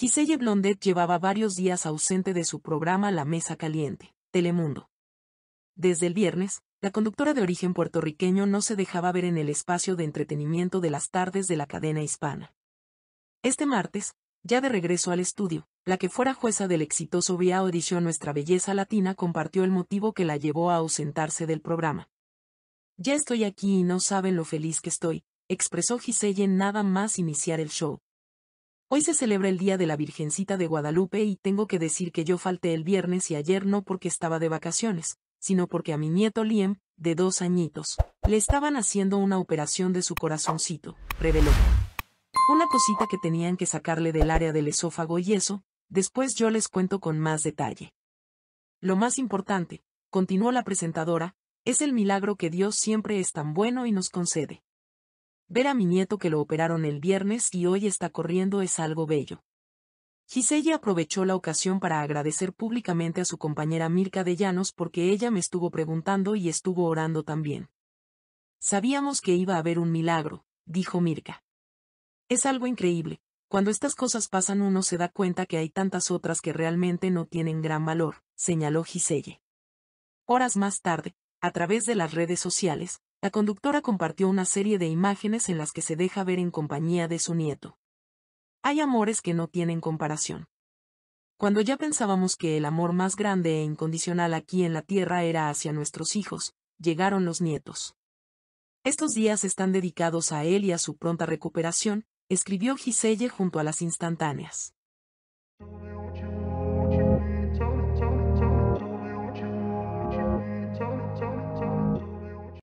Giselle Blondet llevaba varios días ausente de su programa La Mesa Caliente, Telemundo. Desde el viernes, la conductora de origen puertorriqueño no se dejaba ver en el espacio de entretenimiento de las tardes de la cadena hispana. Este martes, ya de regreso al estudio, la que fuera jueza del exitoso Vía Audición Nuestra Belleza Latina compartió el motivo que la llevó a ausentarse del programa. Ya estoy aquí y no saben lo feliz que estoy, expresó Giselle nada más iniciar el show. Hoy se celebra el Día de la Virgencita de Guadalupe y tengo que decir que yo falté el viernes y ayer no porque estaba de vacaciones, sino porque a mi nieto Liam, de dos añitos, le estaban haciendo una operación de su corazoncito, reveló. Una cosita que tenían que sacarle del área del esófago y eso, después yo les cuento con más detalle. Lo más importante, continuó la presentadora, es el milagro que Dios siempre es tan bueno y nos concede. Ver a mi nieto que lo operaron el viernes y hoy está corriendo es algo bello. Giselle aprovechó la ocasión para agradecer públicamente a su compañera Mirka de Llanos porque ella me estuvo preguntando y estuvo orando también. Sabíamos que iba a haber un milagro, dijo Mirka. Es algo increíble, cuando estas cosas pasan uno se da cuenta que hay tantas otras que realmente no tienen gran valor, señaló Giselle. Horas más tarde, a través de las redes sociales, la conductora compartió una serie de imágenes en las que se deja ver en compañía de su nieto. Hay amores que no tienen comparación. Cuando ya pensábamos que el amor más grande e incondicional aquí en la tierra era hacia nuestros hijos, llegaron los nietos. Estos días están dedicados a él y a su pronta recuperación, escribió Giselle junto a las instantáneas.